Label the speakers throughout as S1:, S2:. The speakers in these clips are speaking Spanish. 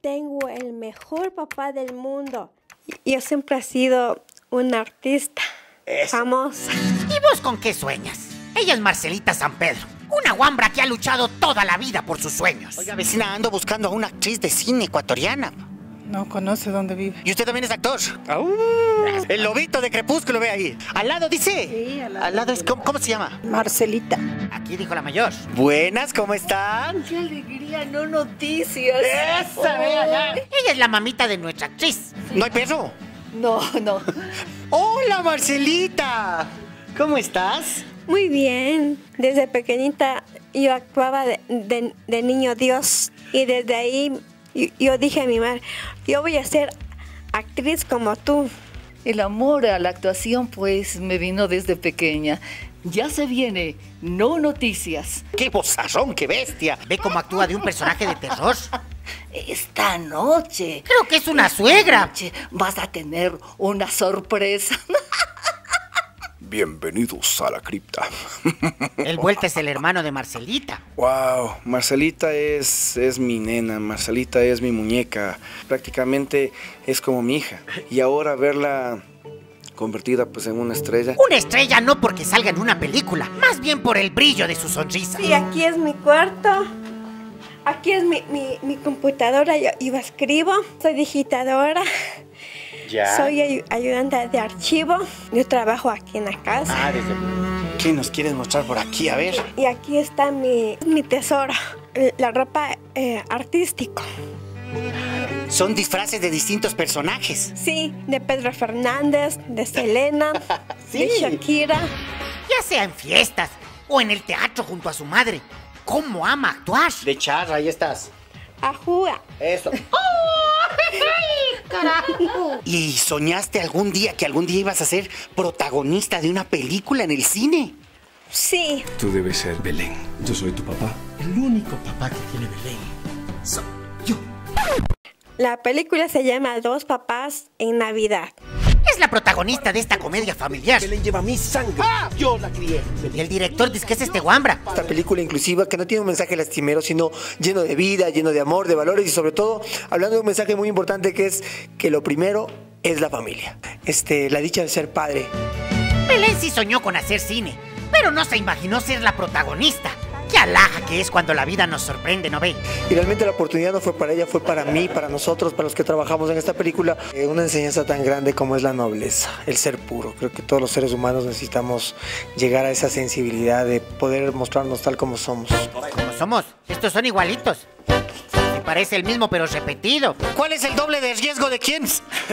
S1: Tengo el mejor papá del mundo. Yo siempre he sido una artista famosa.
S2: ¿Y vos con qué sueñas? Ella es Marcelita San Pedro, una guambra que ha luchado toda la vida por sus sueños.
S3: Oiga, vecina, ando buscando a una actriz de cine ecuatoriana.
S4: No conoce dónde vive.
S3: ¿Y usted también es actor? El lobito de Crepúsculo, ve ahí. ¿Al lado dice?
S4: Sí, al lado.
S3: Al lado es, ¿cómo, cómo se llama?
S4: Marcelita.
S2: Aquí dijo la mayor.
S3: Buenas, ¿cómo están?
S4: Qué alegría, no noticias.
S3: Esa, ve allá.
S2: Ella es la mamita de nuestra actriz.
S3: ¿No hay perro?
S4: No, no.
S3: Hola, Marcelita. ¿Cómo estás?
S1: Muy bien. Desde pequeñita yo actuaba de, de- de niño Dios y desde ahí yo, yo dije a mi madre, yo voy a ser actriz como tú.
S4: El amor a la actuación, pues, me vino desde pequeña. Ya se viene, no noticias.
S3: ¡Qué bozarrón, qué bestia!
S2: Ve cómo actúa de un personaje de terror.
S4: Esta noche.
S2: Creo que es una
S4: esta
S2: suegra.
S4: noche vas a tener una sorpresa.
S5: Bienvenidos a la cripta.
S2: El vuelta es el hermano de Marcelita.
S5: Wow, Marcelita es, es mi nena, Marcelita es mi muñeca, prácticamente es como mi hija. Y ahora verla convertida pues en una estrella.
S2: Una estrella no porque salga en una película, más bien por el brillo de su sonrisa.
S1: Sí, aquí es mi cuarto. Aquí es mi, mi, mi computadora, yo, yo escribo, soy digitadora,
S3: ¿Ya?
S1: soy ayu- ayudante de archivo, yo trabajo aquí en la casa.
S3: Ah, desde... ¿Qué nos quieres mostrar por aquí? A ver.
S1: Y aquí está mi, mi tesoro, eh, la ropa eh, artístico.
S3: Son disfraces de distintos personajes.
S1: Sí, de Pedro Fernández, de Selena, de. Shakira.
S2: Ya sea en fiestas o en el teatro junto a su madre. ¿Cómo ama actuar?
S3: De charra, ahí estás.
S1: Ajúa.
S3: Eso. ¿Y soñaste algún día que algún día ibas a ser protagonista de una película en el cine?
S1: Sí,
S5: Tú debes ser Belén. Yo soy tu papá.
S2: El único papá que tiene Belén soy yo.
S1: la película se llama Dos papás en Navidad.
S2: Es la protagonista de esta comedia familiar.
S6: Belén lleva mi sangre. Yo la crié.
S2: Y el director dice que es este guambra.
S6: Esta película inclusiva que no tiene un mensaje lastimero, sino lleno de vida, lleno de amor, de valores y sobre todo hablando de un mensaje muy importante que es que lo primero es la familia. Este, la dicha de ser padre.
S2: Belén sí soñó con hacer cine, pero no se imaginó ser la protagonista. Qué alhaja que es cuando la vida nos sorprende, ¿no ve?
S6: Y realmente la oportunidad no fue para ella, fue para mí, para nosotros, para los que trabajamos en esta película. Eh, una enseñanza tan grande como es la nobleza, el ser puro. Creo que todos los seres humanos necesitamos llegar a esa sensibilidad de poder mostrarnos tal como somos.
S2: Como somos, estos son igualitos. Me parece el mismo pero repetido.
S3: ¿Cuál es el doble de riesgo de quién?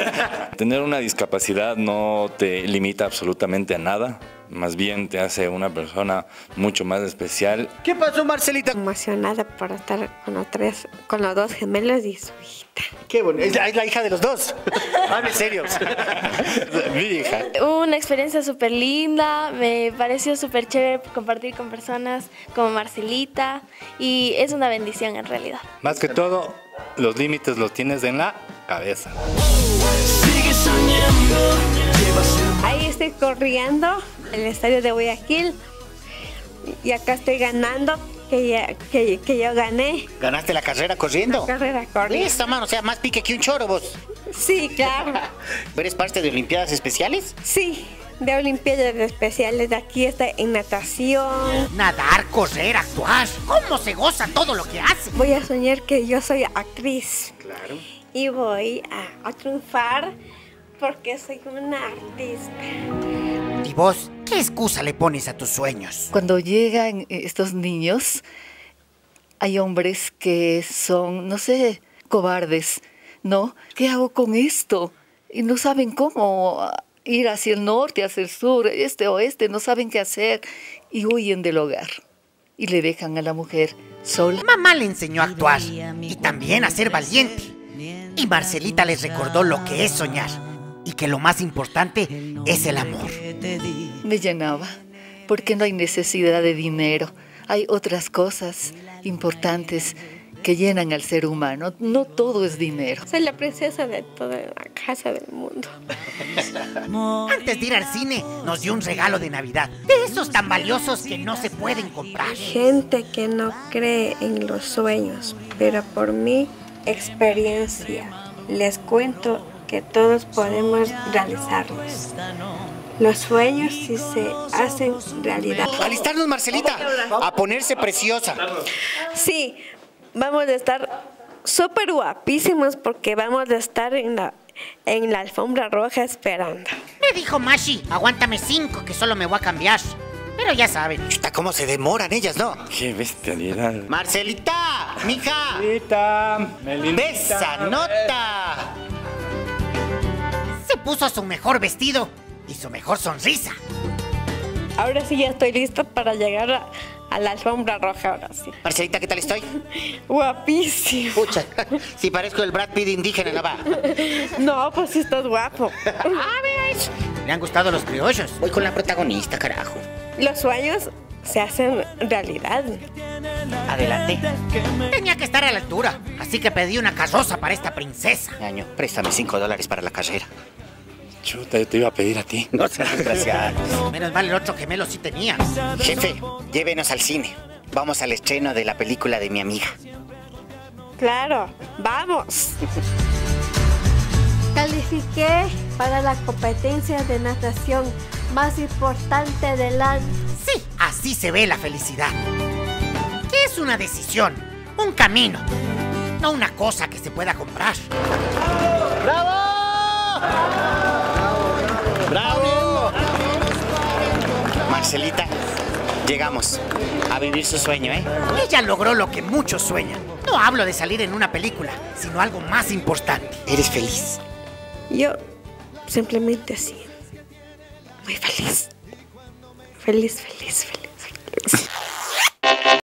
S7: Tener una discapacidad no te limita absolutamente a nada, más bien te hace una persona mucho más especial.
S3: ¿Qué pasó, Marcelita?
S1: Emocionada por estar con los, tres, con los dos gemelos y su hijita.
S3: Qué bueno. Es la, es la hija de los dos. Hable serio.
S7: Mi hija.
S8: Una experiencia súper linda, me pareció súper chévere compartir con personas como Marcelita y es una bendición en realidad.
S7: Más que todo, los límites los tienes en la cabeza.
S1: Ahí estoy corriendo el estadio de Guayaquil y acá estoy ganando, que, ya- que, que yo gané
S3: ¿Ganaste la carrera corriendo?
S1: carrera corriendo.
S3: Esta mano, o sea, más pique que un choro vos.
S1: Sí, claro.
S3: ¿Eres parte de Olimpiadas Especiales?
S1: Sí, de Olimpiadas Especiales de aquí está en natación.
S2: Nadar, correr, actuar. ¿Cómo se goza todo lo que hace?
S1: Voy a soñar que yo soy actriz. Claro. Y voy a, a triunfar porque soy una artista.
S2: ¿Y vos qué excusa le pones a tus sueños?
S4: Cuando llegan estos niños, hay hombres que son, no sé, cobardes, ¿no? ¿Qué hago con esto? Y no saben cómo ir hacia el norte, hacia el sur, este oeste, no saben qué hacer y huyen del hogar y le dejan a la mujer sola.
S2: Mamá le enseñó a actuar y también a ser valiente. Y Marcelita les recordó lo que es soñar y que lo más importante es el amor.
S4: Me llenaba, porque no hay necesidad de dinero, hay otras cosas importantes que llenan al ser humano, no todo es dinero.
S1: Soy la princesa de toda la casa del mundo.
S2: Antes de ir al cine, nos dio un regalo de Navidad. De esos tan valiosos que no se pueden comprar.
S1: Gente que no cree en los sueños, pero por mí experiencia. Les cuento que todos podemos realizarlos. Los sueños sí se hacen realidad.
S3: Alistarnos, Marcelita, a ponerse preciosa.
S1: Sí, vamos a estar súper guapísimos porque vamos a estar en la, en la alfombra roja esperando.
S2: Me dijo Mashi, aguántame cinco, que solo me voy a cambiar. Pero ya saben.
S3: Chuta, cómo se demoran ellas, ¿no?
S7: Qué bestialidad.
S3: Marcelita, mija.
S7: Melita,
S3: Besa, nota.
S2: Puso su mejor vestido y su mejor sonrisa.
S1: Ahora sí ya estoy lista para llegar a, a la alfombra roja, ahora sí.
S3: Marcelita, ¿qué tal estoy?
S1: Guapísimo.
S3: Pucha, si parezco el Brad Pitt indígena, ¿no va?
S1: No, pues sí estás guapo.
S2: A ver, ¿le han gustado los criollos?
S3: Voy con la protagonista, carajo.
S1: Los sueños se hacen realidad.
S3: Adelante.
S2: Tenía que estar a la altura, así que pedí una carroza para esta princesa.
S3: Año, préstame cinco dólares para la carrera.
S7: Chuta, yo te iba a pedir a ti.
S3: No seas desgraciado.
S2: Menos mal el otro gemelo sí tenía.
S3: Jefe, llévenos al cine. Vamos al estreno de la película de mi amiga.
S1: Claro, vamos. Califiqué para la competencia de natación más importante del año.
S2: Sí, así se ve la felicidad. ¿Qué es una decisión? Un camino. No una cosa que se pueda comprar.
S3: Marcelita, llegamos a vivir su sueño, ¿eh?
S2: Ella logró lo que muchos sueñan. No hablo de salir en una película, sino algo más importante.
S3: Eres feliz.
S1: Yo simplemente así. Muy feliz. Feliz, feliz, feliz, feliz.